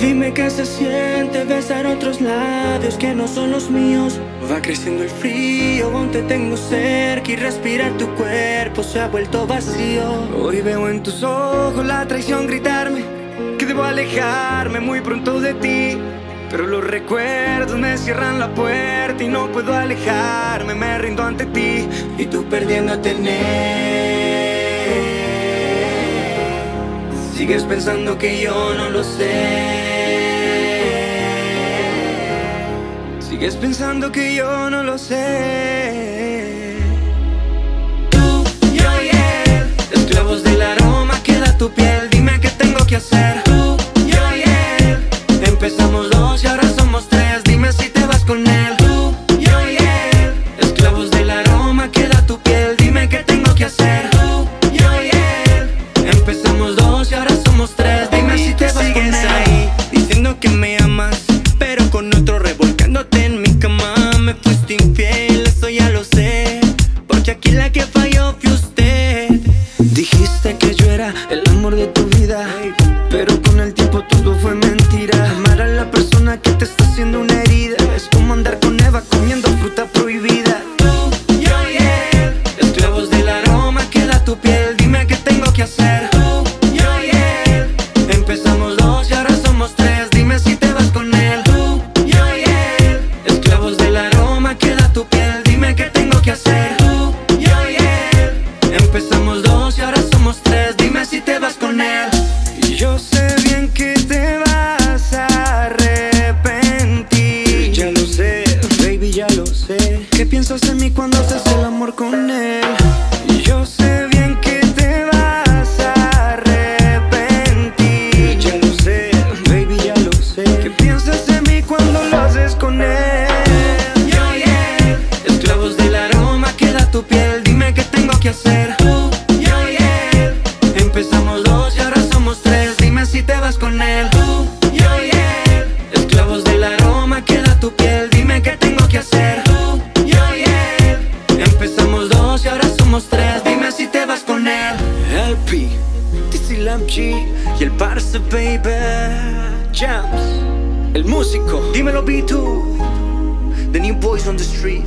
Dime qué se siente besar otros labios que no son los míos. Va creciendo el frío, aún te tengo cerca y respirar tu cuerpo se ha vuelto vacío. Hoy veo en tus ojos la traición gritarme que debo alejarme muy pronto de ti. Pero los recuerdos me cierran la puerta y no puedo alejarme, me rindo ante ti y tú perdiéndote en Sigues pensando que yo no lo sé. Sigues pensando que yo no lo sé. Tú, yo y él, esclavos del aroma que da tu piel. Dime qué tengo que hacer. Tú, yo y él, empezamos dos y ahora somos tres. Dime si te vas con él. Tú, yo y él, esclavos del aroma que da tu piel. Dime qué tengo que hacer. Tú, yo y él, empezamos dos y ahora somos tres. Dime si te vas con él. ahí diciendo que me amas, pero con otro revolcándote la que falló fue usted. Dijiste que yo era el amor de tu vida, pero con el tiempo todo fue mentira. Amar a la persona que te está haciendo una herida es como andar con Eva comiendo fruta prohibida. Tú, yo y él, esclavos del aroma que da tu piel. Dime qué tengo que hacer. Piensas en mí cuando haces el amor con él? Y yo sé bien que te vas a arrepentir. Ya lo sé, baby, ya lo sé. ¿Qué piensas en mí cuando lo haces con él? Yo y él, esclavos del aroma que da tu piel. Dime qué tengo que hacer. Tú, yo y él, empezamos dos y ahora somos tres. Dime si te vas con él. Tú, somos tres. Dime si te vas con él. LP, Lamp G y el Parce Baby Jams. El músico, dímelo B2. The new boys on the street.